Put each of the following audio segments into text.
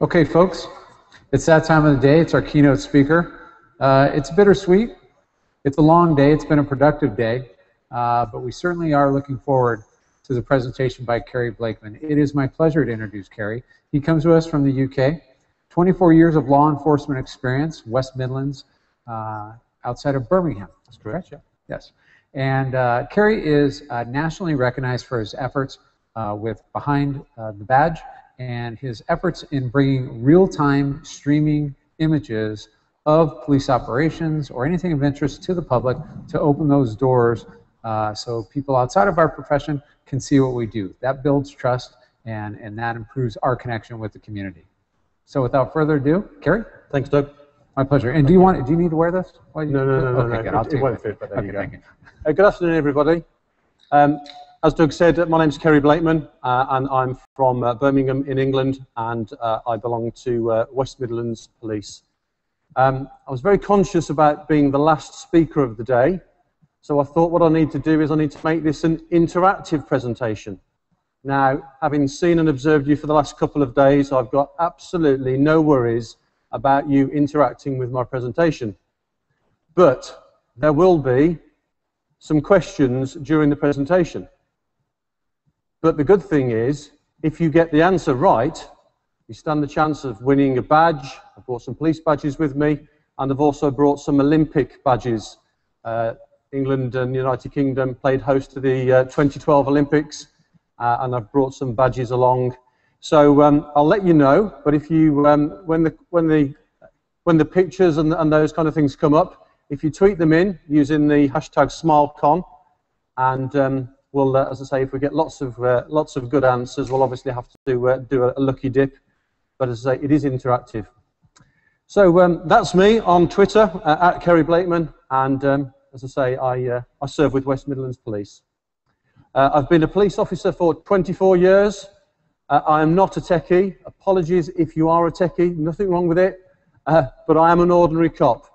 Okay, folks, it's that time of the day. It's our keynote speaker. Uh, it's bittersweet. It's a long day. It's been a productive day, uh, but we certainly are looking forward to the presentation by Kerry Blakeman. It is my pleasure to introduce Kerry. He comes to us from the UK. 24 years of law enforcement experience, West Midlands, uh, outside of Birmingham. That's correct, yeah. Yes. And uh, Kerry is uh, nationally recognized for his efforts uh, with Behind uh, the Badge and his efforts in bringing real-time streaming images of police operations or anything of interest to the public to open those doors uh, so people outside of our profession can see what we do. That builds trust and, and that improves our connection with the community. So without further ado, Kerry? Thanks, Doug. My pleasure. And do you want? Do you need to wear this? no, no, no, no, okay, no. Good. I'll It, take it won't fit, but there okay, you go. thank you. Uh, good afternoon, everybody. Um, as Doug said, my name's Kerry Blakeman, uh, and I'm from uh, Birmingham in England, and uh, I belong to uh, West Midlands Police. Um, I was very conscious about being the last speaker of the day, so I thought what I need to do is I need to make this an interactive presentation. Now, having seen and observed you for the last couple of days, I've got absolutely no worries about you interacting with my presentation. But there will be some questions during the presentation. But the good thing is, if you get the answer right, you stand the chance of winning a badge. I've brought some police badges with me, and I've also brought some Olympic badges. Uh, England and the United Kingdom played host to the uh, 2012 Olympics, uh, and I've brought some badges along. So um, I'll let you know. But if you, um, when the when the when the pictures and, and those kind of things come up, if you tweet them in using the hashtag SmileCon, and um, we'll, uh, as I say, if we get lots of uh, lots of good answers, we'll obviously have to uh, do a, a, lucky dip. But as I say, it is interactive. So um, that's me on Twitter uh, at Kerry Blakeman, and um, as I say, I uh, I serve with West Midlands Police. Uh, I've been a police officer for 24 years. I am not a techie. Apologies if you are a techie. Nothing wrong with it. but I am an ordinary cop.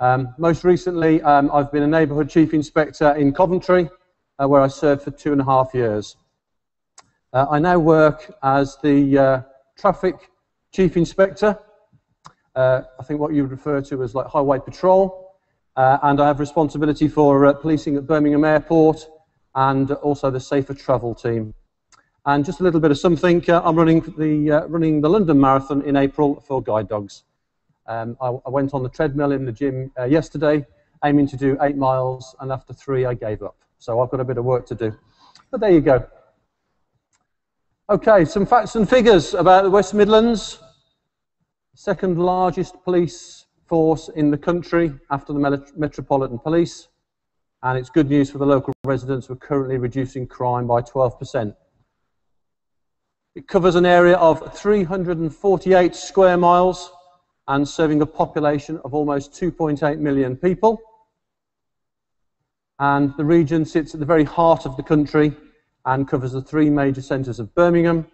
Um, most recently, um, I've been a neighbourhood chief inspector in Coventry, uh, where I served for two and a half years. Uh, I now work as the uh, traffic chief inspector, uh, I think what you would refer to as like highway patrol, uh, and I have responsibility for policing at Birmingham Airport and also the safer travel team. And just a little bit of something, I'm running the, running the London Marathon in April for Guide Dogs. Um, I, I, went on the treadmill in the gym uh, yesterday, aiming to do eight miles, and after three, I gave up. So I've got a bit of work to do. But there you go. Okay, some facts and figures about the West Midlands. Second largest police force in the country after the Metropolitan Police. And it's good news for the local residents. We're currently reducing crime by 12%. It covers an area of 348 square miles and serving a population of almost 2.8 million people. And the region sits at the very heart of the country and covers the three major centres of Birmingham,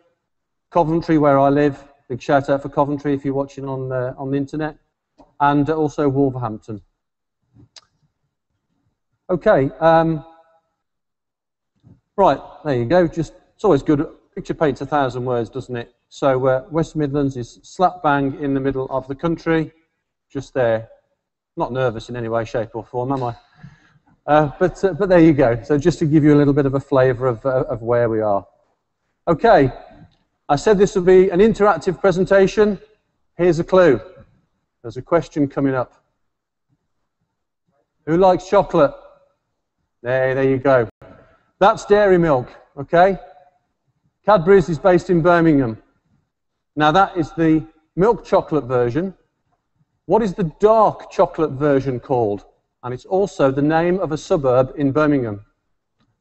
Coventry, where I live, big shout out for Coventry if you're watching on, uh, on the internet, and also Wolverhampton. Okay, um, right, there you go. Just It's always good. Picture paints a thousand words, doesn't it? So uh, West Midlands is slap bang in the middle of the country, just there. Not nervous in any way, shape or form, am I? Uh, but, uh, but there you go. So just to give you a little bit of a flavour of, uh, of where we are. Okay, I said this would be an interactive presentation. Here's a clue. There's a question coming up. Who likes chocolate? There, there you go. That's dairy milk, okay? Cadbury's is based in Birmingham. Now that is the milk chocolate version. What is the dark chocolate version called? And it's also the name of a suburb in Birmingham.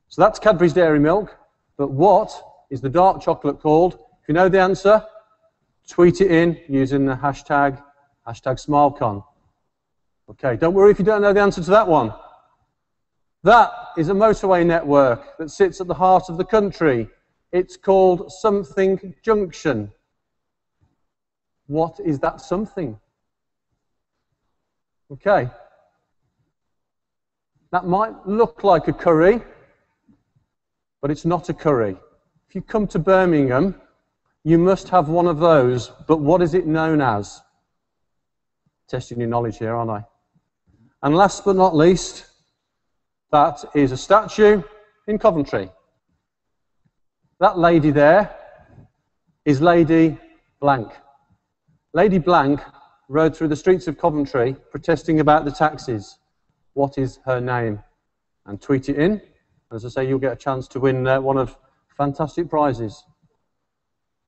So that's Cadbury's Dairy Milk. But what is the dark chocolate called? If you know the answer, tweet it in using the hashtag, hashtag SmileCon. Okay, don't worry if you don't know the answer to that one. That is a motorway network that sits at the heart of the country. It's called Something Junction. What is that something? Okay. That might look like a curry, but it's not a curry. If you come to Birmingham, You must have one of those, but what is it known as? Testing your knowledge here, aren't I? And last but not least, that is a statue in Coventry. That lady there is Lady Blank. Lady Blank rode through the streets of Coventry protesting about the taxes. What is her name? And tweet it in. As I say, you'll get a chance to win uh, one of fantastic prizes.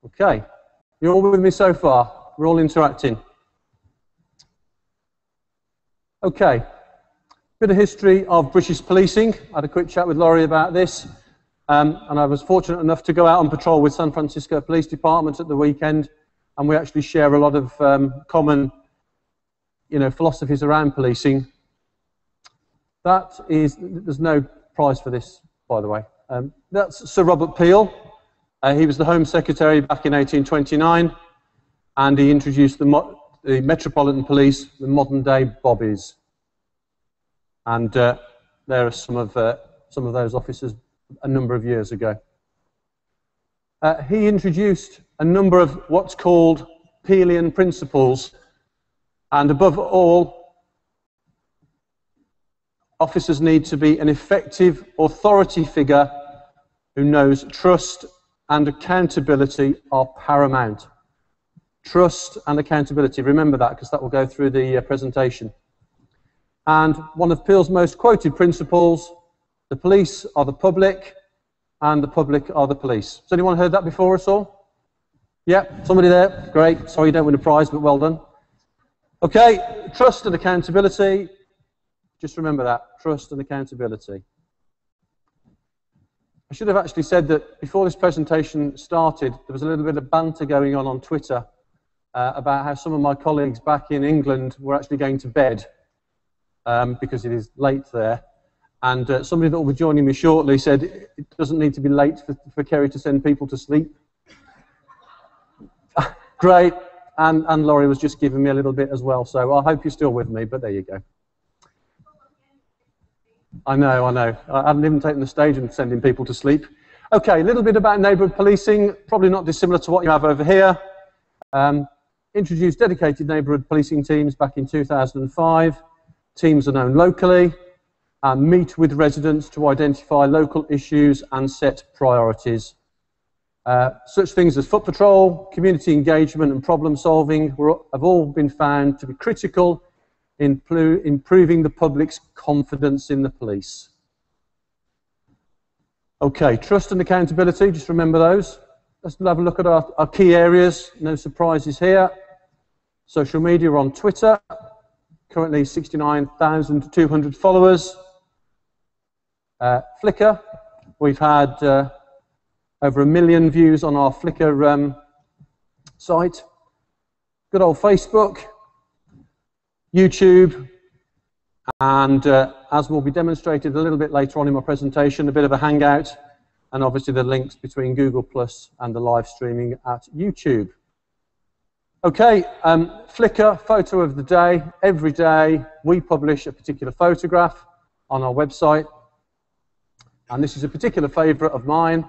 Okay, you're all with me so far? We're all interacting. Okay, bit of history of British policing. I had a quick chat with Laurie about this. Um, and I was fortunate enough to go out on patrol with San Francisco Police Department at the weekend, and we actually share a lot of um, common, you know, philosophies around policing. That is, there's no prize for this, by the way. Um, that's Sir Robert Peel. Uh, he was the Home Secretary back in 1829, and he introduced the, the Metropolitan Police, the modern-day bobbies. And uh, there are some of, uh, some of those officers a number of years ago. Uh, he introduced a number of what's called Peelian principles, and above all, officers need to be an effective authority figure who knows trust and accountability are paramount. Trust and accountability, remember that because that will go through the uh, presentation. And one of Peel's most quoted principles, the police are the public and the public are the police. Has anyone heard that before at all? Yeah, somebody there? Great. Sorry you don't win a prize, but well done. Okay, trust and accountability. Just remember that, trust and accountability. I should have actually said that before this presentation started, there was a little bit of banter going on on Twitter uh, about how some of my colleagues back in England were actually going to bed um, because it is late there. And uh, somebody that will be joining me shortly said it doesn't need to be late for, for Kerry to send people to sleep. Great. And, and Laurie was just giving me a little bit as well. So I hope you're still with me, but there you go. I know, I know. I haven't even taken the stage and sending people to sleep. Okay, a little bit about neighbourhood policing, probably not dissimilar to what you have over here. Um, introduced dedicated neighbourhood policing teams back in 2005. Teams are known locally and meet with residents to identify local issues and set priorities. Uh, such things as foot patrol, community engagement and problem solving were, have all been found to be critical improving the public's confidence in the police. Okay, trust and accountability, just remember those. Let's have a look at our, our key areas. No surprises here. Social media on Twitter, currently 69,200 followers. Uh, Flickr, we've had uh, over a million views on our Flickr um, site. Good old Facebook, YouTube, and uh, as will be demonstrated a little bit later on in my presentation, a bit of a hangout, and obviously the links between Google Plus and the live streaming at YouTube. Okay, um, Flickr, photo of the day. Every day we publish a particular photograph on our website. And this is a particular favourite of mine.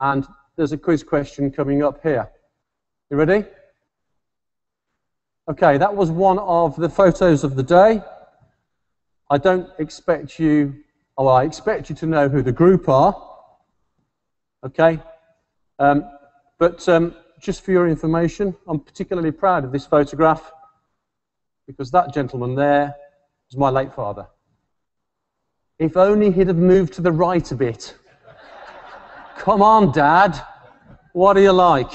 And there's a quiz question coming up here. You ready? Okay, that was one of the photos of the day. I don't expect you, oh, I expect you to know who the group are. Okay? Um, but um, just for your information, I'm particularly proud of this photograph because that gentleman there was my late father. If only he'd have moved to the right a bit. Come on, Dad. What are you like?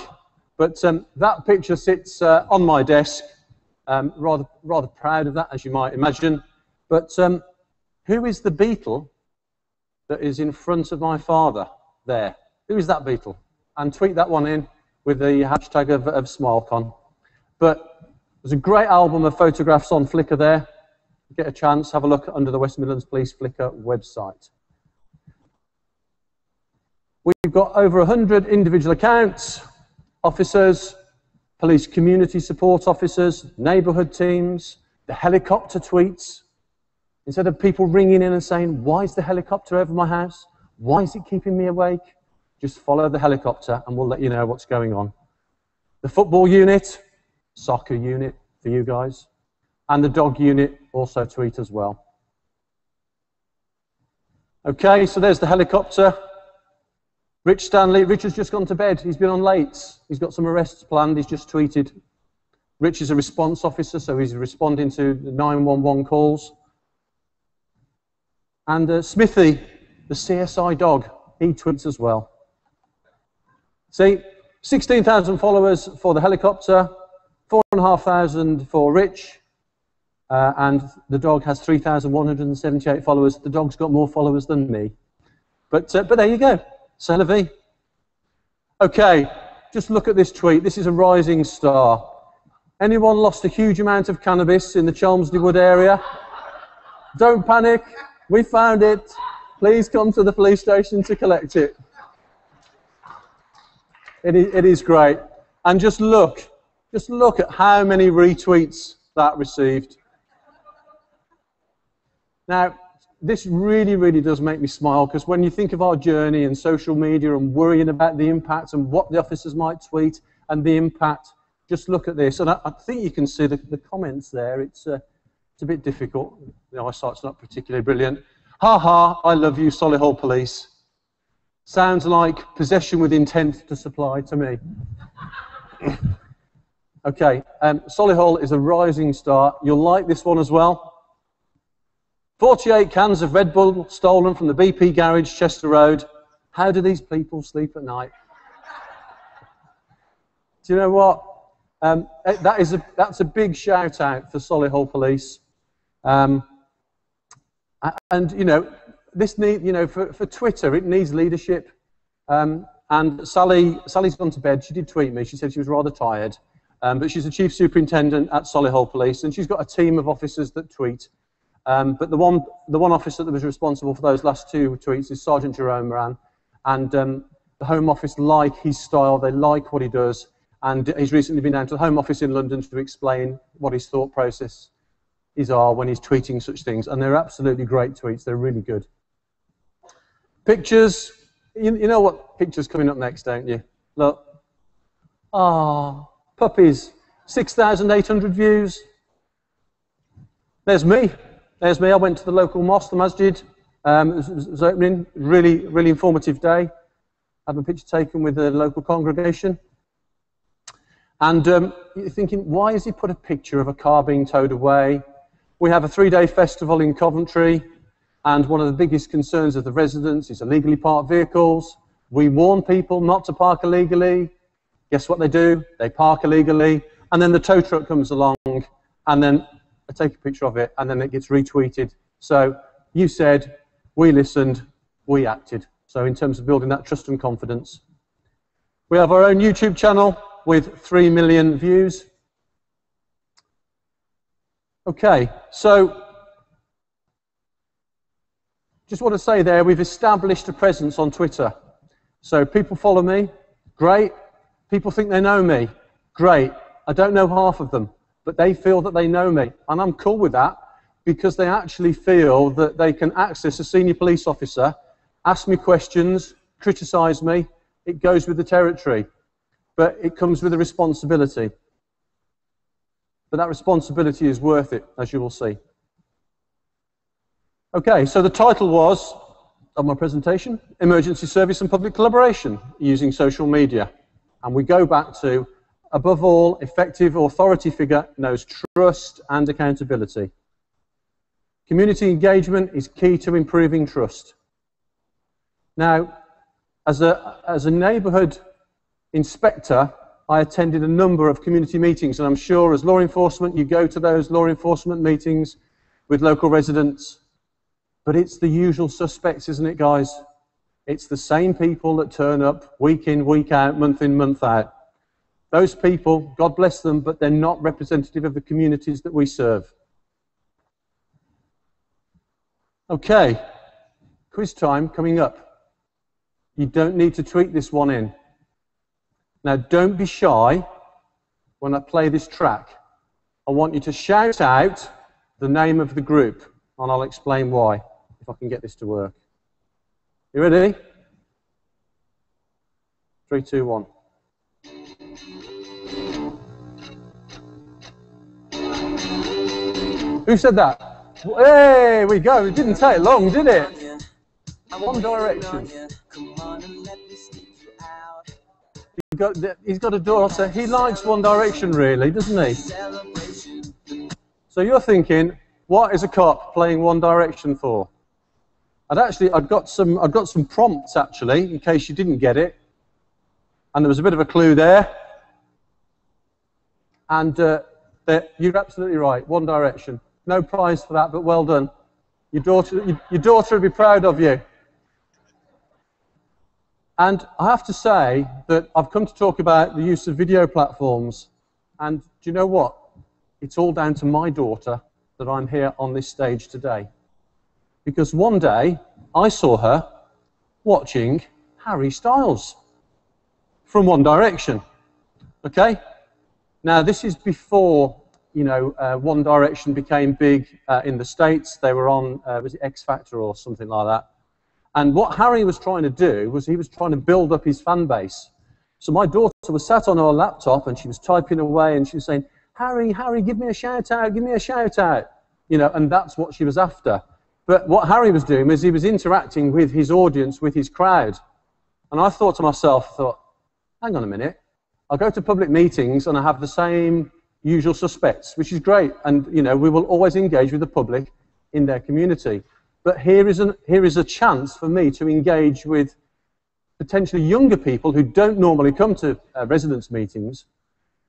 But um, that picture sits uh, on my desk. Um, rather, rather proud of that, as you might imagine. But um, who is the Beatle that is in front of my father there? Who is that Beatle? And tweet that one in with the hashtag of, of SmileCon. But there's a great album of photographs on Flickr there get a chance, have a look under the West Midlands Police Flickr website. We've got over 100 individual accounts, officers, police community support officers, neighbourhood teams, the helicopter tweets. Instead of people ringing in and saying, why is the helicopter over my house? Why is it keeping me awake? Just follow the helicopter and we'll let you know what's going on. the football unit, soccer unit for you guys, and the dog unit also tweet as well. Okay, so there's the helicopter. Rich Stanley, Rich has just gone to bed. He's been on late. He's got some arrests planned. He's just tweeted. Rich is a response officer, so he's responding to the 911 calls. And uh, Smithy, the CSI dog, he tweets as well. See, 16,000 followers for the helicopter, 4,500 for Rich, uh, and the dog has 3,178 followers. The dog's got more followers than me. But, uh, but there you go. Celavi. Okay, just look at this tweet. This is a rising star. Anyone lost a huge amount of cannabis in the Chelmsley Wood area? Don't panic. We found it. Please come to the police station to collect it. It is, it is great. And just look, just look at how many retweets that received. Now, this really, really does make me smile because when you think of our journey and social media and worrying about the impact and what the officers might tweet and the impact, just look at this. And I, I think you can see the, the comments there. It's, uh, it's a bit difficult. The eyesight's not particularly brilliant. Ha ha, I love you, Solihull Police. Sounds like possession with intent to supply to me. okay, um, Solihull is a rising star. You'll like this one as well. 48 cans of Red Bull stolen from the BP garage, Chester Road. How do these people sleep at night? Do you know what? Um, eh, that is a, that's a big shout out for Solihull Police. Um, and, you know, this need, you know, for, for Twitter, it needs leadership. Um, and Sally, Sally's gone to bed. She did tweet me. She said she was rather tired. Um, but she's the chief superintendent at Solihull Police, and she's got a team of officers that tweet. Um, but the one, the one officer that was responsible for those last two tweets is Sergeant Jerome Moran. And um, the Home Office like his style, they like what he does. And he's recently been down to the Home Office in London to explain what his thought process is are when he's tweeting such things. And they're absolutely great tweets, they're really good. Pictures, you, you know what picture's coming up next, don't you? Look. Ah, puppies, 6,800 views. There's me. There's me. I went to the local mosque, the masjid. Um, it, was, it was opening. Really, really informative day. Had a picture taken with the local congregation. And um, you're thinking, why has he put a picture of a car being towed away? We have a three-day festival in Coventry, and one of the biggest concerns of the residents is illegally parked vehicles. We warn people not to park illegally. Guess what they do? They park illegally, and then the tow truck comes along, and then I take a picture of it, and then it gets retweeted. So you said, we listened, we acted. So in terms of building that trust and confidence. We have our own YouTube channel with 3 million views. Okay, so just want to say there, we've established a presence on Twitter. So people follow me, great. People think they know me, great. I don't know half of them but they feel that they know me. And I'm cool with that because they actually feel that they can access a senior police officer, ask me questions, criticize me. It goes with the territory, but it comes with a responsibility. But that responsibility is worth it, as you will see. Okay, so the title was of my presentation Emergency Service and Public Collaboration using Social Media. And we go back to Above all, effective authority figure knows trust and accountability. Community engagement is key to improving trust. Now, as a, as a neighbourhood inspector, I attended a number of community meetings, and I'm sure as law enforcement, you go to those law enforcement meetings with local residents. But it's the usual suspects, isn't it, guys? It's the same people that turn up week in, week out, month in, month out. Those people, God bless them, but they're not representative of the communities that we serve. Okay, quiz time coming up. You don't need to tweet this one in. Now, don't be shy when I play this track. I want you to shout out the name of the group, and I'll explain why, if I can get this to work. You ready? Three, two, one. Who said that? Hey, we go. It didn't take long, did it? One direction. He got, he's got a daughter. He likes One Direction, really, doesn't he? So you're thinking, what is a cop playing One Direction for? I'd actually, I'd got some, I'd got some prompts actually, in case you didn't get it, and there was a bit of a clue there. And uh, you're absolutely right. One Direction. No prize for that, but well done. Your daughter, your, your daughter would be proud of you. And I have to say that I've come to talk about the use of video platforms. And do you know what? It's all down to my daughter that I'm here on this stage today. Because one day I saw her watching Harry Styles from One Direction. Okay? Now, this is before, you know, uh, One Direction became big uh, in the States. They were on, uh, was it X Factor or something like that? And what Harry was trying to do was he was trying to build up his fan base. So my daughter was sat on her laptop and she was typing away and she was saying, Harry, Harry, give me a shout out, give me a shout out. You know, and that's what she was after. But what Harry was doing was he was interacting with his audience, with his crowd. And I thought to myself, I thought, hang on a minute, I'll go to public meetings and I have the same usual suspects, which is great. And, you know, we will always engage with the public in their community. But here is, an, here is a chance for me to engage with potentially younger people who don't normally come to uh, residents meetings.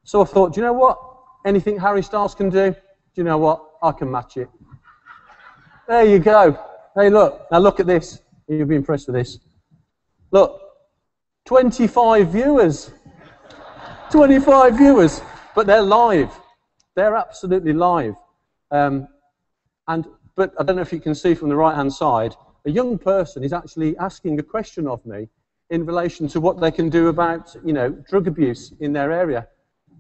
So I thought, do you know what? Anything Harry Styles can do, do you know what? I can match it. There you go. Hey, look. Now look at this. You'll be impressed with this. Look. 25 viewers. 25 viewers. But they're live. They're absolutely live. Um, and but I don't know if you can see from the right-hand side, a young person is actually asking a question of me in relation to what they can do about, you know, drug abuse in their area.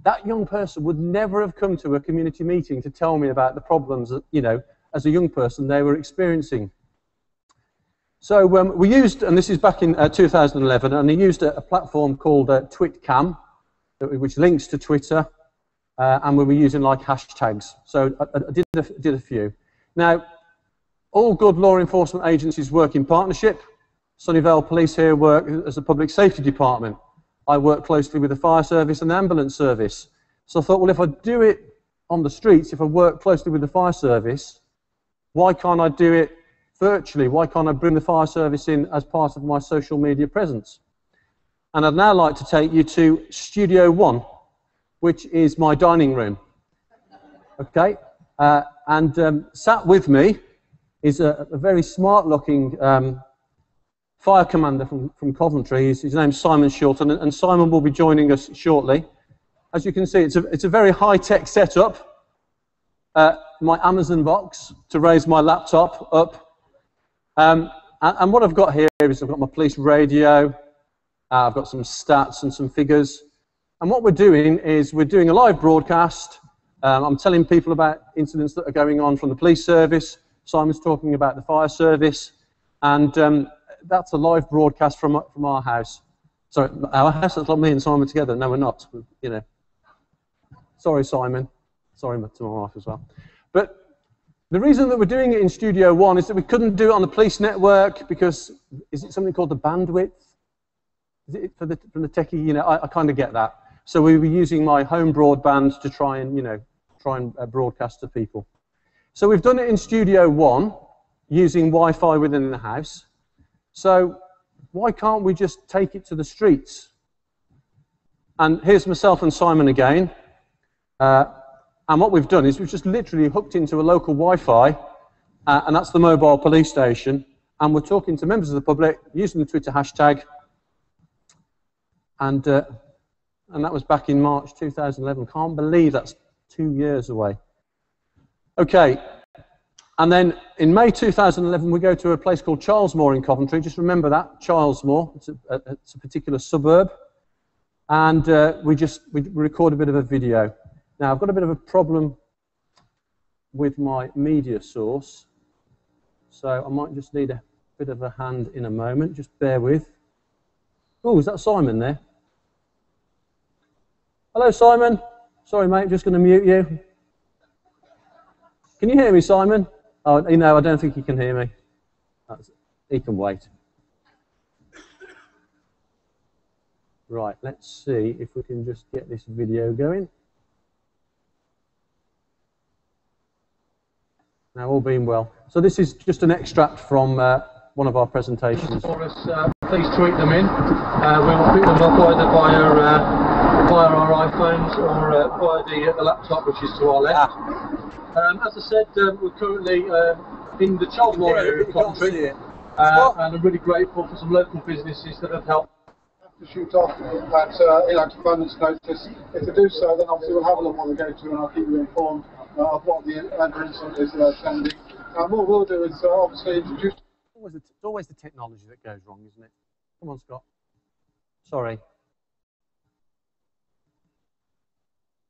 That young person would never have come to a community meeting to tell me about the problems, that, you know, as a young person they were experiencing. So um, we used, and this is back in uh, 2011, and we used a, a platform called uh, TwitCam, which links to Twitter, uh, and we were using like hashtags. So I, I did, a, did a few. Now, all good law enforcement agencies work in partnership. Sunnyvale Police here work as a public safety department. I work closely with the fire service and the ambulance service. So I thought, well, if I do it on the streets, if I work closely with the fire service, why can't I do it virtually? Why can't I bring the fire service in as part of my social media presence? And I'd now like to take you to Studio One, which is my dining room. Okay? Uh, and um, sat with me is a, a very smart looking um, fire commander from, from Coventry. His, his name's Simon Shelton, and, Simon will be joining us shortly. As you can see, it's a, it's a very high tech setup. Uh, my Amazon box to raise my laptop up. Um, and, and, what I've got here is I've got my police radio, uh, I've got some stats and some figures. And what we're doing is we're doing a live broadcast um, I'm telling people about incidents that are going on from the police service. Simon's talking about the fire service. And um, that's a live broadcast from, from our house. Sorry, our house, that's not me and Simon together. No, we're not. You know. Sorry, Simon. Sorry to my wife as well. But the reason that we're doing it in Studio One is that we couldn't do it on the police network because is it something called the bandwidth? For the, from the techie? You know, I, I kind of get that. So we were using my home broadband to try and, you know, try and uh, broadcast to people. So we've done it in Studio One using Wi-Fi within the house. So why can't we just take it to the streets? And here's myself and Simon again. Uh, and what we've done is we've just literally hooked into a local Wi-Fi, uh, and that's the mobile police station. And we're talking to members of the public using the Twitter hashtag. And, uh, and that was back in March 2011. Can't believe that's two years away. Okay, and then in May 2011, we go to a place called Cheylesmore in Coventry. Just remember that, Cheylesmore. It's a, a, it's a particular suburb. And uh, we just we record a bit of a video. Now, I've got a bit of a problem with my media source. So I might just need a bit of a hand in a moment. Just bear with. Oh, is that Simon there? Hello, Simon. Sorry, mate, just going to mute you. Can you hear me, Simon? Oh, you know, I don't think he can hear me. That's, he can wait. Right, let's see if we can just get this video going. Now, all being well. So this is just an extract from uh, one of our presentations. For us, uh, please tweet them in. Uh, we will pick them up either via, uh, via our iPhones or uh, via the, the laptop, which is to our left. Um, as I said, um, we're currently uh, in the Cheylesmore area of Coventry, uh, and I'm really grateful for some local businesses that have helped to shoot off at uh, elapsed moments notice. If they do so, then obviously we'll have a look what they go to and I'll keep you informed uh, of what the evidence is uh, sending. And what we'll do is uh, obviously introduce. It's always, the, it's always the technology that goes wrong, isn't it? Come on, Scott. Sorry.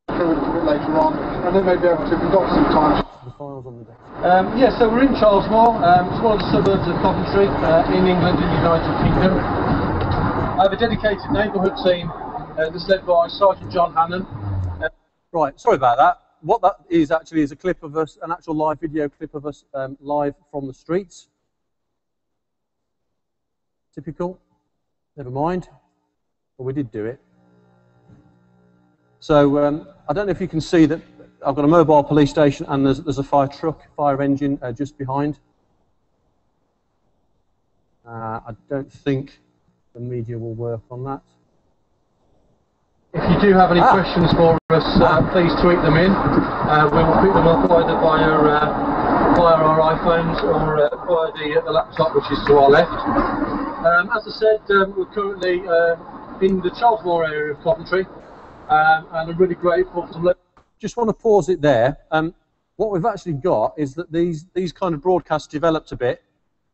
later on, and then maybe to conduct some time. The files on the desk. Um, yeah, so we're in Cheylesmore. Um, it's one of the suburbs of Coventry uh, in England and the United Kingdom. I have a dedicated neighbourhood team uh, that's led by Sergeant John Hannon. Uh, Right, sorry about that. What that is actually is a clip of us, an actual live video clip of us um, live from the streets. Typical. Never mind. But we did do it. So um, I don't know if you can see that I've got a mobile police station and there's, there's a fire truck, fire engine uh, just behind. Uh, I don't think the media will work on that. If you do have any Ah. questions for us, uh, please tweet them in. Uh, we will pick them up either via, uh, via our iPhones or uh, via the, the laptop, which is to our left. Um, as I said, um, we're currently uh, in the Cheylesmore area of Coventry, um, and I'm really grateful for just want to pause it there. Um, what we've actually got is that these, these kind of broadcasts developed a bit.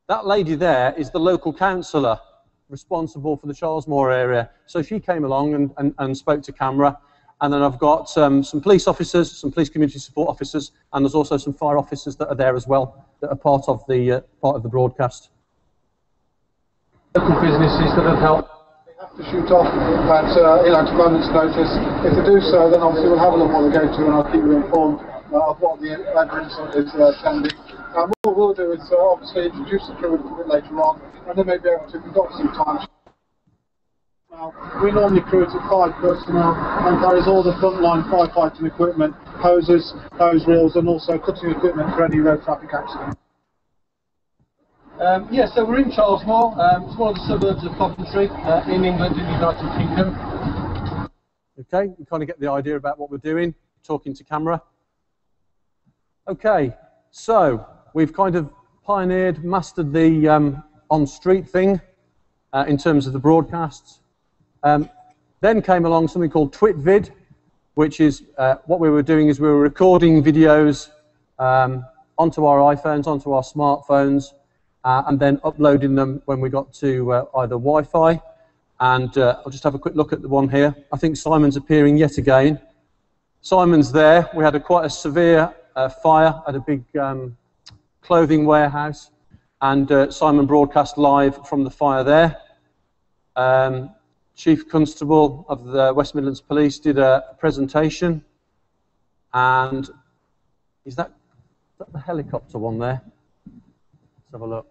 That lady there is the local councillor responsible for the Cheylesmore area. So she came along and, and, and spoke to camera. And then I've got um, some police officers, some police community support officers, and there's also some fire officers that are there as well that are part of the, uh, part of the broadcast. Local businesses that have helped to shoot off at uh, elapsed moments notice. If they do so, then obviously we'll have a look what they go to and I'll keep you informed uh, of what the evidence is uh. And what we'll do is uh, obviously introduce the crew a little bit later on, and they may be able to conduct some time. Now, we normally crew it at five personnel and carries all the frontline firefighting equipment, hoses, hose reels, and also cutting equipment for any road traffic accident. Um, yeah, so we're in Cheylesmore. Um, it's one of the suburbs of Coventry uh, in England in the United Kingdom. Okay, you kind of get the idea about what we're doing, talking to camera. Okay, so we've kind of pioneered, mastered the um, on-street thing uh, in terms of the broadcasts. Um, then came along something called TwitVid, which is uh, what we were doing is we were recording videos um, onto our iPhones, onto our smartphones, uh, and then uploading them when we got to uh, either Wi-Fi. And uh, I'll just have a quick look at the one here. I think Simon's appearing yet again. Simon's there. We had a quite a severe uh, fire at a big um, clothing warehouse, and uh, Simon broadcast live from the fire there. Um, Chief Constable of the West Midlands Police did a presentation, and is that, is that the helicopter one there? Let's have a look.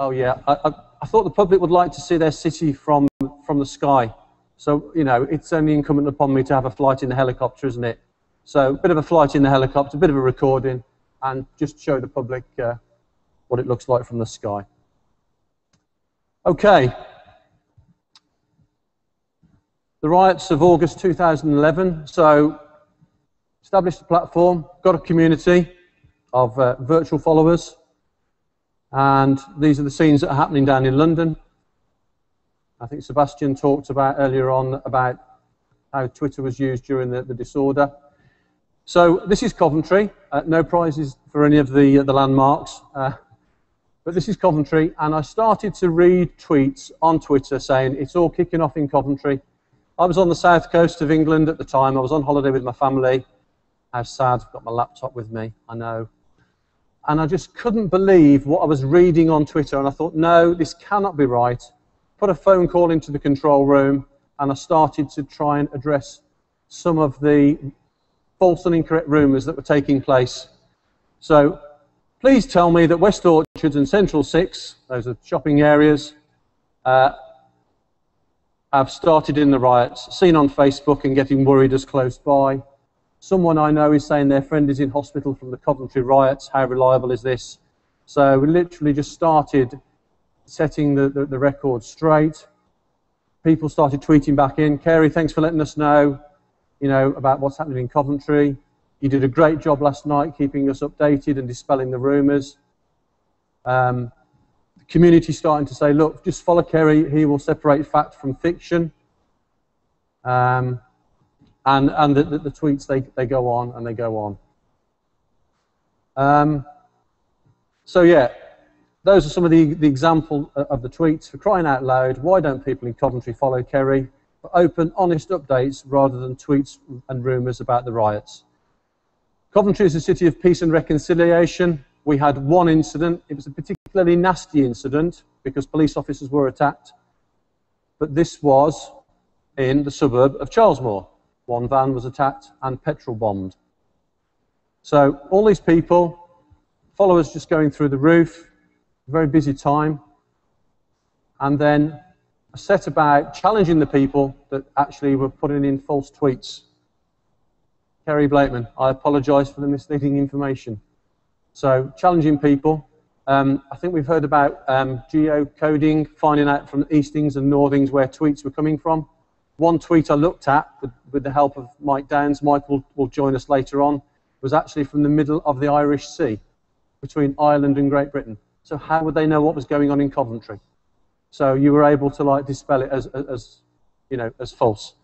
Oh yeah, I, I, I thought the public would like to see their city from from the sky. So you know, it's only incumbent upon me to have a flight in the helicopter, isn't it? So a bit of a flight in the helicopter, a bit of a recording, and just show the public uh, what it looks like from the sky. Okay. The riots of August 2011. So established a platform, got a community of uh, virtual followers, and these are the scenes that are happening down in London. I think Sebastian talked about earlier on about how Twitter was used during the, the disorder. So this is Coventry. Uh, no prizes for any of the, uh, the landmarks. Uh, but this is Coventry, and I started to read tweets on Twitter saying it's all kicking off in Coventry. I was on the south coast of England at the time. I was on holiday with my family. How sad, I've got my laptop with me, I know. And I just couldn't believe what I was reading on Twitter, and I thought, no, this cannot be right. Put a phone call into the control room, and I started to try and address some of the false and incorrect rumours that were taking place So please tell me that West Orchards and Central Six, those are shopping areas, uh, have started in the riots, seen on Facebook and getting worried as close by. Someone I know is saying their friend is in hospital from the Coventry riots. How reliable is this? So we literally just started setting the, the, the record straight. People started tweeting back in, Kerry, thanks for letting us know, you know, about what's happening in Coventry. You did a great job last night keeping us updated and dispelling the rumours. Um, the community starting to say, look, just follow Kerry, he will separate fact from fiction. Um, and and the, the, the, tweets, they, they go on and they go on. Um, so yeah, those are some of the, the example of the tweets. For crying out loud, why don't people in Coventry follow Kerry? For open, honest updates rather than tweets and rumours about the riots. Coventry is a city of peace and reconciliation. We had one incident. It was a particularly nasty incident because police officers were attacked. But this was in the suburb of Cheylesmore. One van was attacked and petrol bombed. So all these people, followers just going through the roof, very busy time, and then I set about challenging the people that actually were putting in false tweets Kerry Blakeman. I apologise for the misleading information. So, challenging people. Um, I think we've heard about um, geocoding, finding out from Eastings and Northings where tweets were coming from. One tweet I looked at, with, with the help of Mike Downes, Mike will, will join us later on, was actually from the middle of the Irish Sea, between Ireland and Great Britain. So how would they know what was going on in Coventry? So you were able to like dispel it as, as you know, as false.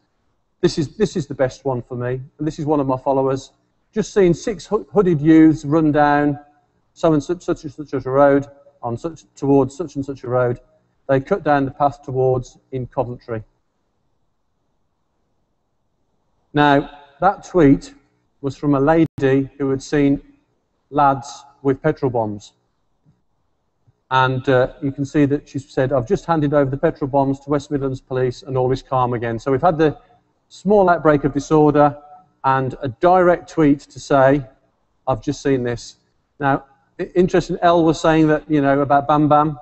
This is, this is the best one for me, and this is one of my followers. Just seen six hooded youths run down so and such, such and such a road, on such, towards such and such a road. They cut down the path towards in Coventry. Now, that tweet was from a lady who had seen lads with petrol bombs. And uh, you can see that she said, I've just handed over the petrol bombs to West Midlands Police and all is calm again. So we've had the small outbreak of disorder, and a direct tweet to say, I've just seen this. Now, interesting, Elle was saying that, you know, about Bam Bam.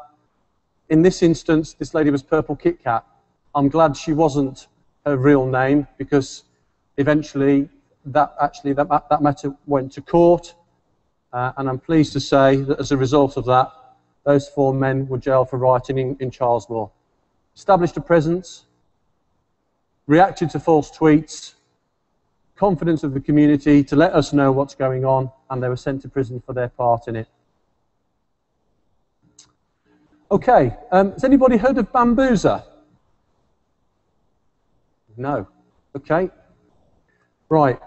In this instance, this lady was Purple Kit Kat. I'm glad she wasn't her real name because eventually that actually that, that matter went to court. Uh, and I'm pleased to say that as a result of that, those four men were jailed for rioting in, in Cheylesmore. Established a presence, reacted to false tweets, confidence of the community to let us know what's going on, and they were sent to prison for their part in it. Okay, um, has anybody heard of Bambuser? No. Okay. Right.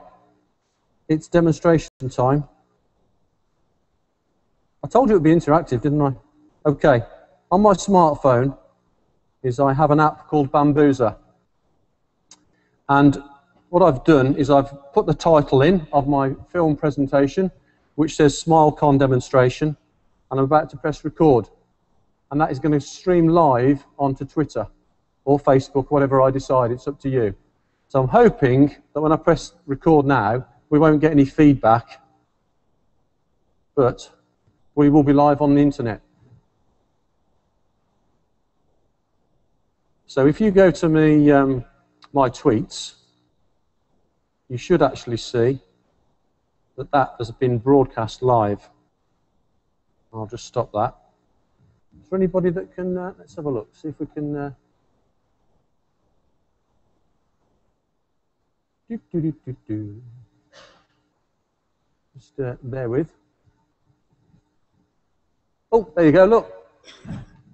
It's demonstration time. I told you it would be interactive, didn't I? Okay. On my smartphone is I have an app called Bambuser. And what I've done is I've put the title in of my film presentation, which says SmileCon demonstration, and I'm about to press record. And that is going to stream live onto Twitter or Facebook, whatever I decide. It's up to you. So I'm hoping that when I press record now, we won't get any feedback, but we will be live on the internet. So if you go to me, um, my tweets, you should actually see that that has been broadcast live. I'll just stop that. Is there anybody that can, uh, let's have a look, see if we can, uh, do, do, do, just uh, bear with. Oh, there you go, look.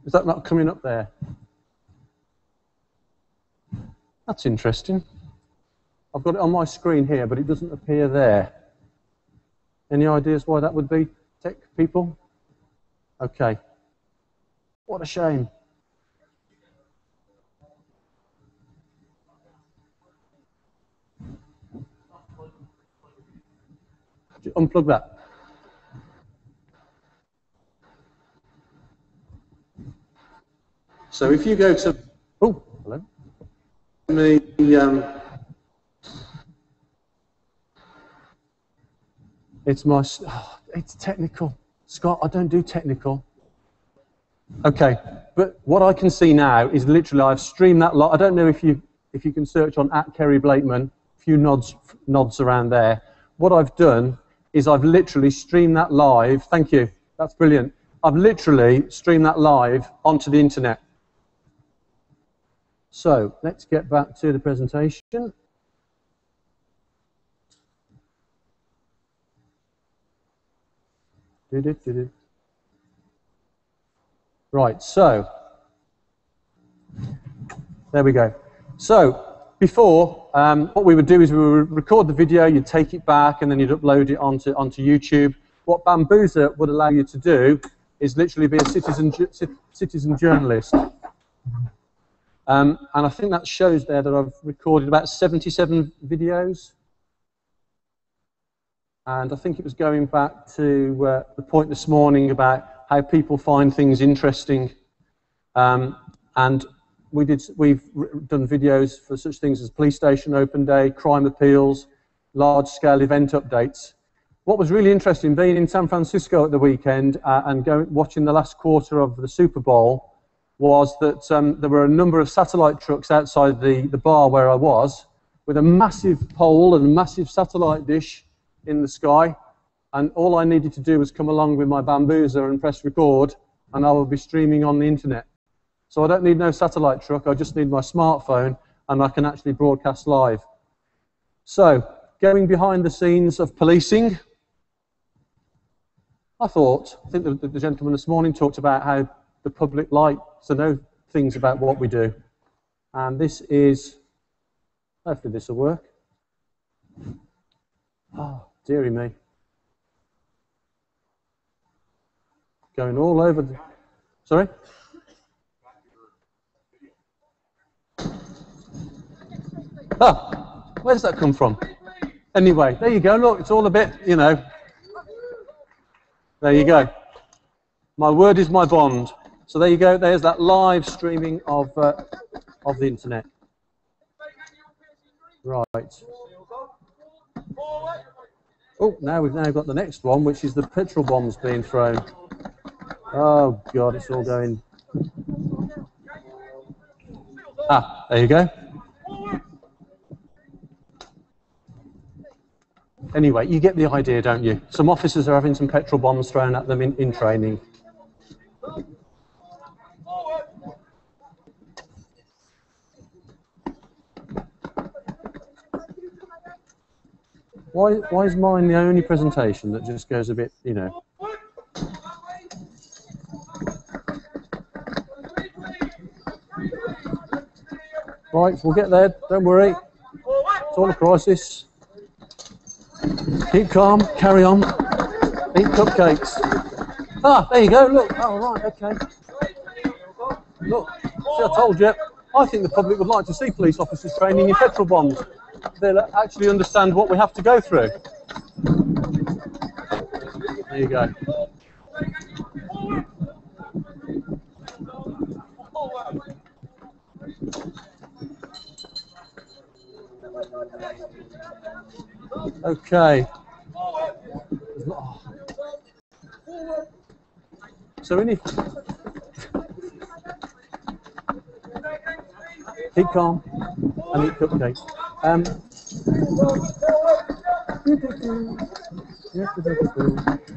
Is that not coming up there? That's interesting. I've got it on my screen here, but it doesn't appear there. Any ideas why that would be, tech people? Okay. What a shame. Unplug that. So if you go to, oh, hello the um, It's my, oh, it's technical. Scott, I don't do technical. Okay, but what I can see now is literally I've streamed that lot. I don't know if you if you can search on at Kerry Blakeman, a few nods nods around there. What I've done is I've literally streamed that live. Thank you. That's brilliant. I've literally streamed that live onto the internet. So let's get back to the presentation. Right, so there we go. So before, um, what we would do is we would record the video, you'd take it back, and then you'd upload it onto, onto YouTube. What Bambuser would allow you to do is literally be a citizen, citizen journalist. Um, and I think that shows there that I've recorded about 77 videos. And I think it was going back to uh, the point this morning about how people find things interesting. Um, and we did, we've done videos for such things as police station open day, crime appeals, large-scale event updates. What was really interesting, being in San Francisco at the weekend uh, and going, watching the last quarter of the Super Bowl, was that um, there were a number of satellite trucks outside the, the bar where I was, with a massive pole and a massive satellite dish in the sky, and all I needed to do was come along with my Bambuser and press record, and I would be streaming on the internet. So I don't need no satellite truck, I just need my smartphone and I can actually broadcast live. So, going behind the scenes of policing, I thought, I think the, the gentleman this morning talked about how the public like to know things about what we do. And this is, hopefully this will work. Oh, dearie me. Going all over the, sorry? Where does that come from? Anyway, there you go. Look, it's all a bit, you know. There you go. My word is my bond. So there you go. There's that live streaming of uh, of the internet. Right. Oh, now we've now got the next one, which is the petrol bombs being thrown. Oh God, it's all going. Ah, there you go. Anyway, you get the idea, don't you? Some officers are having some petrol bombs thrown at them in, in training. Why, why is mine the only presentation that just goes a bit, you know? Right, we'll get there, don't worry. It's all a crisis. Keep calm, carry on. Eat cupcakes. Ah, there you go, look. Oh, right, okay. Look, see, I told you. I think the public would like to see police officers training in petrol bombs. They'll actually understand what we have to go through. There you go. Okay. So any keep calm and eat cupcakes. Um,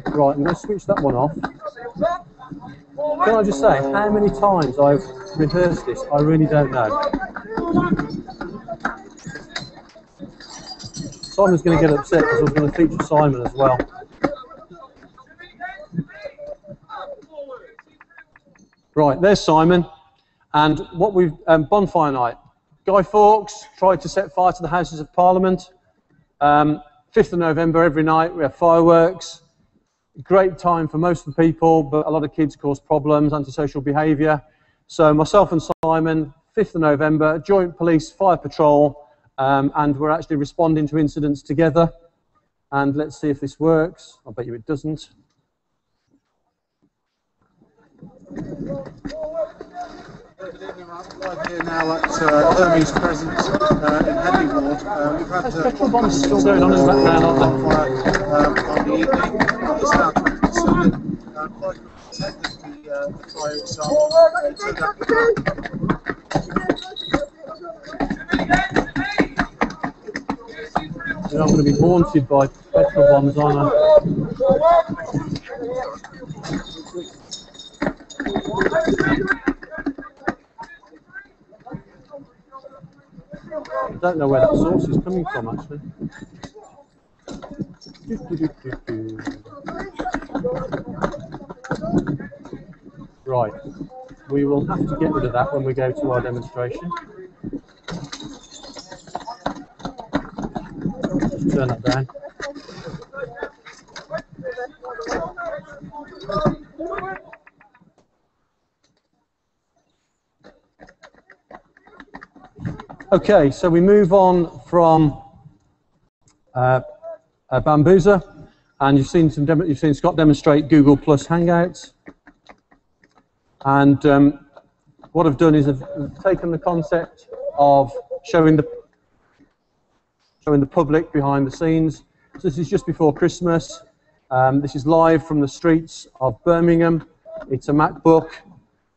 right, I'm going to switch that one off. Can I just say how many times I've rehearsed this? I really don't know. Simon's going to get upset because was going to feature Simon as well. Right, there's Simon. And what we've, um, bonfire night. Guy Fawkes tried to set fire to the Houses of Parliament. Um, 5th of November, every night, we have fireworks. Great time for most of the people, but a lot of kids cause problems, antisocial behaviour. So myself and Simon, 5th of November, joint police fire patrol, um, and we're actually responding to incidents together. And let's see if this works. I'll bet you it doesn't. live here now at Hermes Crescent in Henley Ward. We've had Petrol bombs still going on in the background, aren't they? on the evening. It's now 20 quite protected the, the fire itself. It turned out They're not going to be haunted by petrol bombs, are they? I don't know where that source is coming from, actually. Right. We will have to get rid of that when we go to our demonstration. Turn that down. Okay, so we move on from uh, uh, Bambuser, and you've seen some you've seen Scott demonstrate Google Plus Hangouts, and um, what I've done is I've taken the concept of showing the showing the public behind the scenes. So this is just before Christmas. Um, this is live from the streets of Birmingham. It's a MacBook.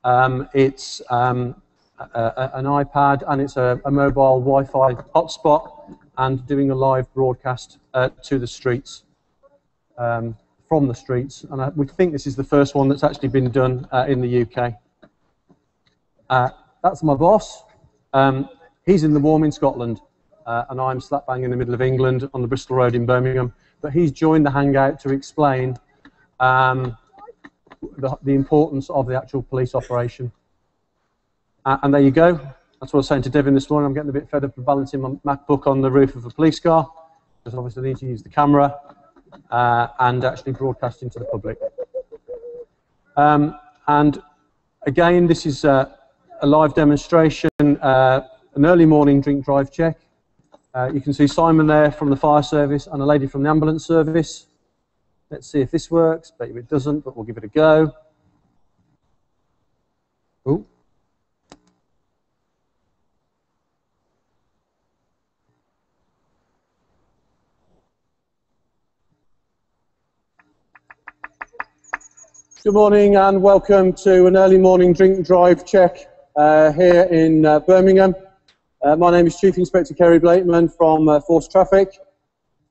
Um, it's um, a, a, an iPad and it's a, a mobile Wi-Fi hotspot and doing a live broadcast uh, to the streets um, from the streets. And I, we think this is the first one that's actually been done uh, in the UK. Uh, that's my boss. Um, he's in the warm in Scotland, uh, and I'm slap bang in the middle of England on the Bristol Road in Birmingham. But he's joined the hangout to explain um, the, the importance of the actual police operation. Uh, and there you go. That's what I was saying to Devin this morning. I'm getting a bit fed up of balancing my MacBook on the roof of a police car because obviously I need to use the camera uh, and actually broadcasting to the public. Um, and again, this is uh, a live demonstration, uh, an early morning drink drive check. Uh, you can see Simon there from the fire service and a lady from the ambulance service. Let's see if this works. Bet you it doesn't, but we'll give it a go. Ooh. Good morning and welcome to an early morning drink drive check uh, here in uh, Birmingham. Uh, my name is Chief Inspector Kerry Blakeman from uh, Force Traffic.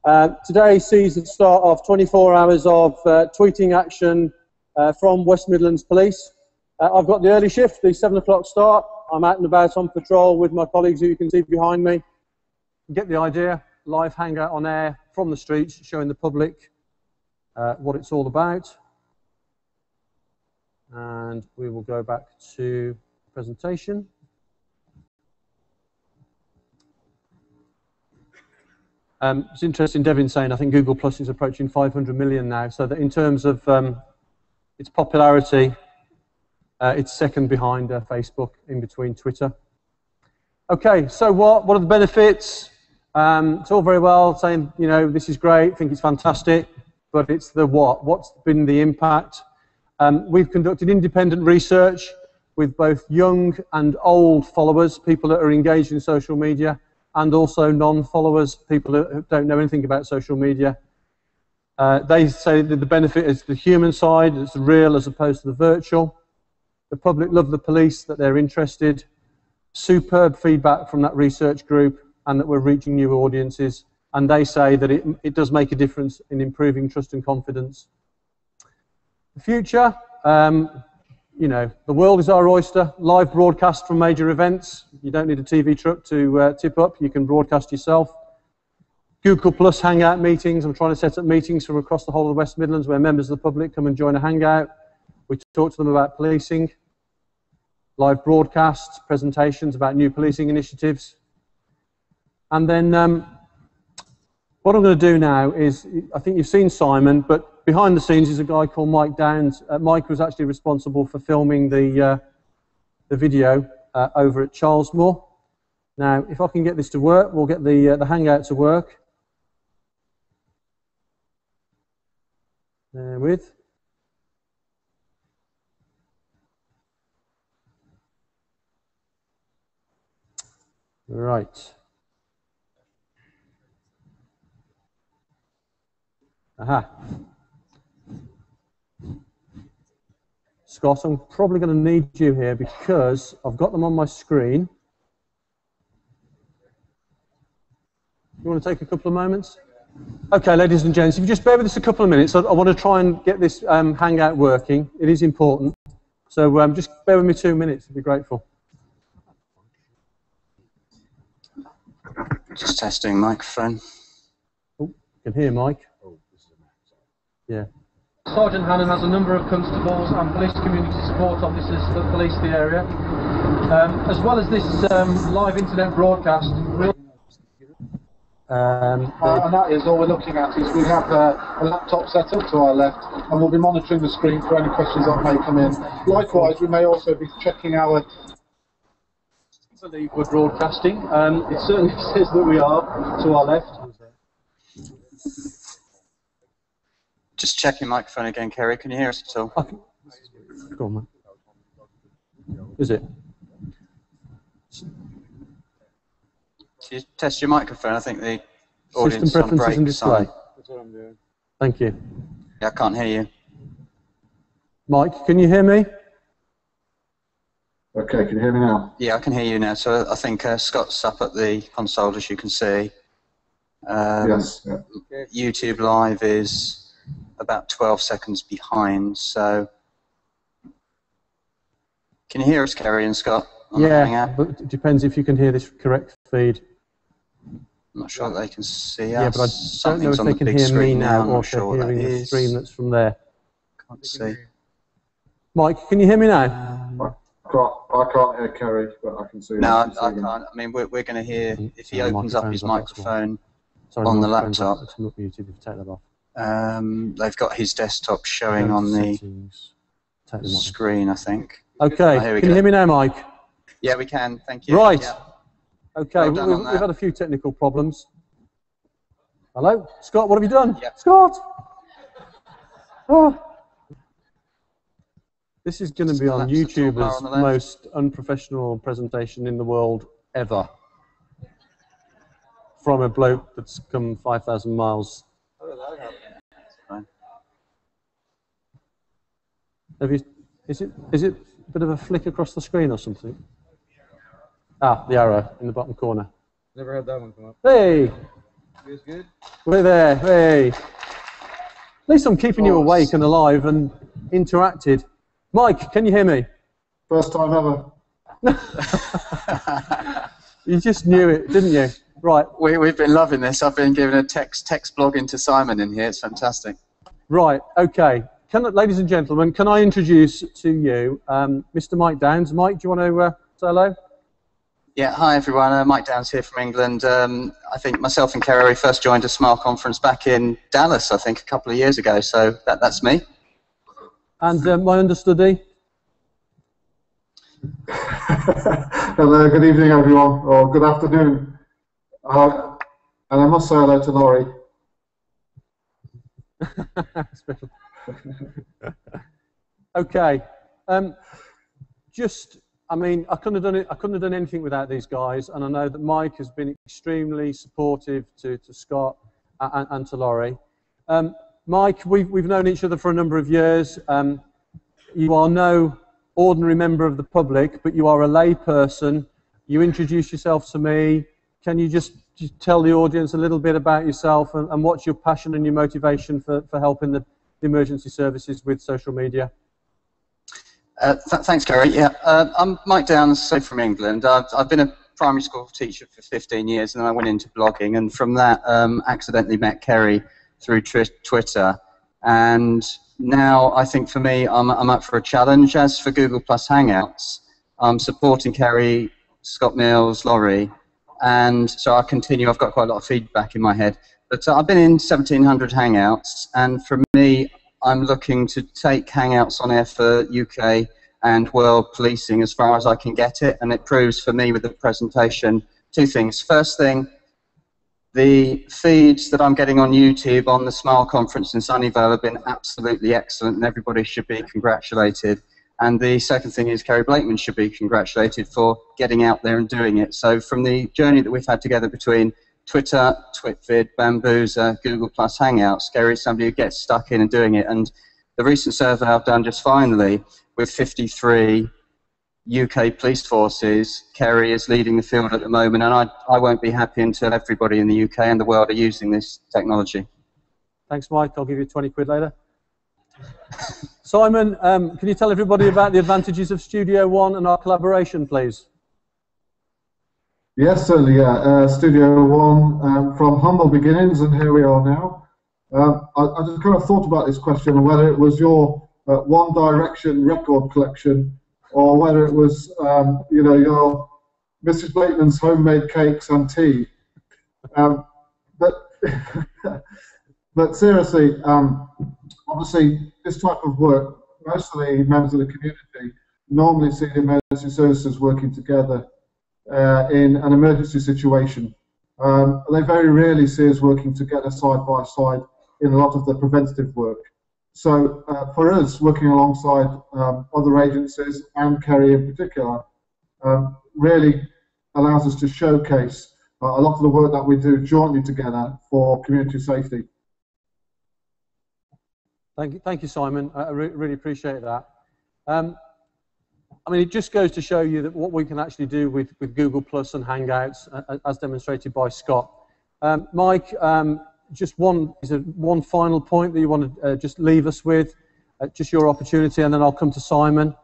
Uh, today sees the start of 24 hours of uh, tweeting action uh, from West Midlands Police. Uh, I've got the early shift, the 7 o'clock start. I'm out and about on patrol with my colleagues who you can see behind me. Get the idea, live hangout on air from the streets, showing the public what it's all about. And we will go back to presentation. Um, it's interesting, Devin saying I think Google Plus is approaching 500 million now, so that in terms of um, its popularity, uh, it's second behind uh, Facebook, in between Twitter. Okay, so what, what are the benefits? Um, it's all very well saying, you know, this is great, think it's fantastic, but it's the what. What's been the impact? Um, we've conducted independent research with both young and old followers, people that are engaged in social media, and also non-followers, people who don't know anything about social media. Uh, they say that the benefit is the human side, it's real as opposed to the virtual. The public love the police, that they're interested. Superb feedback from that research group, and that we're reaching new audiences. And they say that it, it does make a difference in improving trust and confidence. The future, um, you know, the world is our oyster. Live broadcast from major events. You don't need a TV truck to uh, tip up. You can broadcast yourself. Google Plus Hangout meetings. I'm trying to set up meetings from across the whole of the West Midlands where members of the public come and join a hangout. We talk to them about policing, live broadcasts, presentations about new policing initiatives. And then um, what I'm going to do now is, I think you've seen Simon, but behind the scenes is a guy called Mike Downes. Uh, Mike was actually responsible for filming the, uh, the video uh, over at Cheylesmore. Now, if I can get this to work, we'll get the, uh, the Hangout to work. There with. Right. Aha. Scott, I'm probably going to need you here because I've got them on my screen. You want to take a couple of moments? Okay, ladies and gents, if you just bear with us a couple of minutes, I, I want to try and get this um, hangout working. It is important. So um, just bear with me two minutes, I'd be grateful. Just testing microphone. Oh, you can hear Mike. Oh, this is a massive. Yeah. Sergeant Hannon has a number of constables and police community support officers that police the area. Um, as well as this um, live internet broadcast, we'll Um, Uh, and that is all we're looking at is we have uh, a laptop set up to our left and we'll be monitoring the screen for any questions that may come in. Likewise, we may also be checking our believe we're broadcasting. Um, it certainly says that we are to our left. Just check your microphone again, Kerry. Can you hear us at all? I Go on, man. Is it? Can you test your microphone? I think the System audience is on preferences break. and display. sign. Thank you. Yeah, I can't hear you. Mike, can you hear me? Okay, can you hear me now? Yeah, I can hear you now. So I think uh, Scott's up at the console, as you can see. Um, yes. Yeah. YouTube Live is about 12 seconds behind. So can you hear us, Kerry and Scott? on Yeah, but it depends if you can hear this correct feed. I'm not sure that they can see Yeah, us. but I don't know if they the can hear me screen now I'm or not if they're sure what hearing the is. stream that's from there. Can't see. Mike, can you hear me now? I can't, I can't hear Kerry, but I can see. No, I, I, can't. I mean, we're, we're going to hear if he opens up his microphone's off, that's microphone. Sorry, On the microphone's laptop. off, It's not muted. If you take that off. Um, they've got his desktop showing on the settings, take the mic- screen, I think. Okay, Oh, here we can you hear me now, Mike? Yeah, we can. Thank you. Right. Yeah. Okay, Well we've, we've had a few technical problems. Hello, Scott. What have you done? Yep. Scott. Oh. This is going to be on That's the YouTube toolbar as on the the left. most unprofessional presentation in the world ever. From a bloke that's come 5,000 miles. Have you, is it is it a bit of a flick across the screen or something? Ah, the arrow in the bottom corner. Never had that one come up. Hey, Feels good? we're there. Hey. At least I'm keeping you awake and alive and interacted. Mike, can you hear me? First time ever. You just knew it, didn't you? Right, We, we've been loving this. I've been giving a text text blogging to Simon in here. It's fantastic. right, okay. Can, ladies and gentlemen, can I introduce to you um, Mr. Mike Downes? Mike, do you want to uh, say hello? Yeah, hi everyone. Uh, Mike Downes here from England. Um, I think myself and Kerry first joined a Smile conference back in Dallas, I think, a couple of years ago. So that, that's me. And uh, my understudy? Hello, good evening, everyone, or good afternoon. Uh, and I must say hello to Laurie. Okay. Um, just, I mean, I couldn't have done it. I couldn't have done anything without these guys, and I know that Mike has been extremely supportive to, to Scott and, and to Laurie. Um, Mike, we've we've known each other for a number of years. Um, you are no ordinary member of the public, but you are a lay person. You introduce yourself to me. Can you just, just tell the audience a little bit about yourself and, and what's your passion and your motivation for, for helping the emergency services with social media? Uh, th- thanks, Kerry. Yeah, uh, I'm Mike Downes, from England. I've, I've been a primary school teacher for 15 years, and then I went into blogging, and from that, um, accidentally met Kerry through twi- Twitter. And now, I think for me, I'm, I'm up for a challenge. As for Google Plus Hangouts, I'm supporting Kerry, Scott Mills, Laurie, and so I continue. I've got quite a lot of feedback in my head. But uh, I've been in 1700 Hangouts, and for me, I'm looking to take Hangouts on air for UK and world policing as far as I can get it, and it proves for me with the presentation two things. First thing, the feeds that I'm getting on YouTube on the Smile conference in Sunnyvale have been absolutely excellent, and everybody should be congratulated. And the second thing is Kerry Blakeman should be congratulated for getting out there and doing it. So from the journey that we've had together between Twitter, TwitVid, Bambuser, Google Plus Hangouts, Kerry is somebody who gets stuck in and doing it. And the recent survey I've done just finally with 53 UK police forces, Kerry is leading the field at the moment, and I, I won't be happy until everybody in the UK and the world are using this technology. Thanks, Mike. I'll give you 20 quid later. Simon, um, can you tell everybody about the advantages of Studio One and our collaboration, please? Yes, certainly. Yeah, uh, Studio One um, from humble beginnings, and here we are now. Um, I, I, just kind of thought about this question whether it was your uh, One Direction record collection or whether it was, um, you know, your Mrs. Blakeman's homemade cakes and tea. Um, but, but seriously, um, obviously, this type of work, most of the members of the community normally see the emergency services working together uh, in an emergency situation. Um, they very rarely see us working together side by side in a lot of the preventative work. So uh, for us, working alongside um, other agencies and Kerry in particular, um, really allows us to showcase uh, a lot of the work that we do jointly together for community safety. Thank you, thank you Simon. I re really appreciate that. Um, I mean, it just goes to show you that what we can actually do with, with Google Plus and Hangouts, uh, as demonstrated by Scott. Um, Mike, um, just one is there one final point that you want to uh, just leave us with, uh, just your opportunity, and then I'll come to Simon.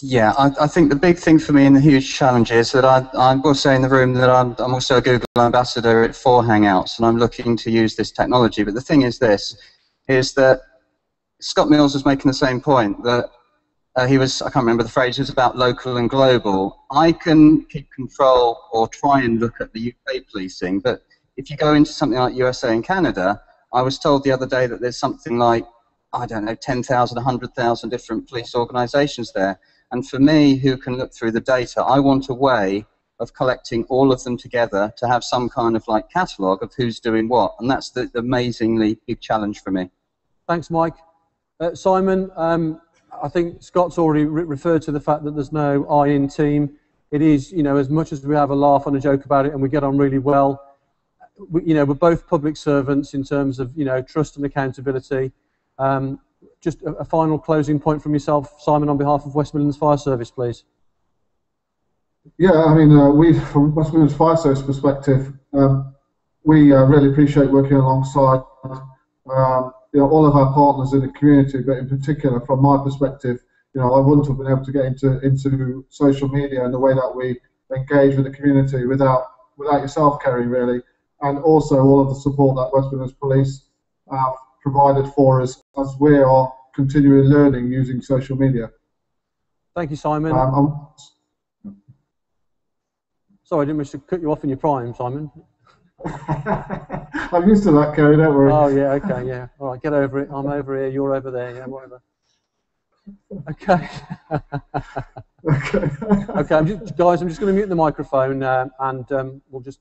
Yeah, I, I, think the big thing for me and the huge challenge is that I, I will say in the room that I'm, I'm also a Google ambassador at For Hangouts, and I'm looking to use this technology. But the thing is this, is that Scott Mills was making the same point, that uh, he was, I can't remember the phrase, it was about local and global. I can keep control or try and look at the UK policing, but if you go into something like USA and Canada, I was told the other day that there's something like, I don't know, 10,000, 100,000 different police organizations there. And for me, who can look through the data, I want a way of collecting all of them together to have some kind of like catalogue of who's doing what. And that's the, the amazingly big challenge for me. Thanks, Mike. Uh, Simon, um, I think Scott's already re referred to the fact that there's no I in team. It is, you know, as much as we have a laugh and a joke about it and we get on really well, we, you know, we're both public servants in terms of, you know, trust and accountability. Um, just a, a, final closing point from yourself, Simon, on behalf of West Midlands Fire Service, please. Yeah, I mean, uh, we, from West Midlands Fire Service perspective, um, we uh, really appreciate working alongside um, you know, all of our partners in the community, but in particular, from my perspective, you know, I wouldn't have been able to get into into social media and the way that we engage with the community without without yourself, Kerry, really and also all of the support that West Midlands Police have provided for us as we are continuing learning using social media. Thank you, Simon. Um, Sorry, I didn't wish to cut you off in your prime, Simon. I'm used to that, Kerry, don't worry. Oh, yeah, okay, yeah. All right, get over it. I'm over here, you're over there, yeah, whatever. Okay. okay. okay, I'm just, guys, I'm just going to mute the microphone uh, and um, we'll just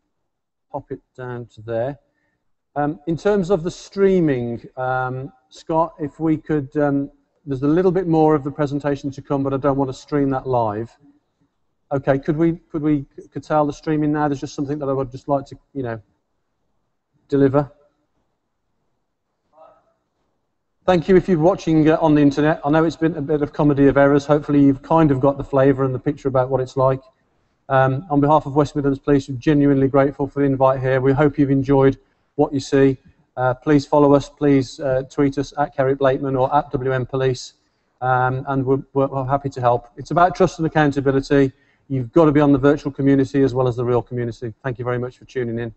pop it down to there. Um, in terms of the streaming, um, Scott, if we could, um, there's a little bit more of the presentation to come, but I don't want to stream that live. Okay, could we could we curtail the streaming now? There's just something that I would just like to, you know, deliver. Thank you if you're watching uh, on the internet. I know it's been a bit of comedy of errors. Hopefully you've kind of got the flavour and the picture about what it's like. Um, on behalf of West Midlands Police, we're genuinely grateful for the invite here. We hope you've enjoyed what you see. Uh, please follow us. Please uh, tweet us at Kerry Blakeman or at WM Police, um, and we're, we're, happy to help. It's about trust and accountability. You've got to be on the virtual community as well as the real community. Thank you very much for tuning in.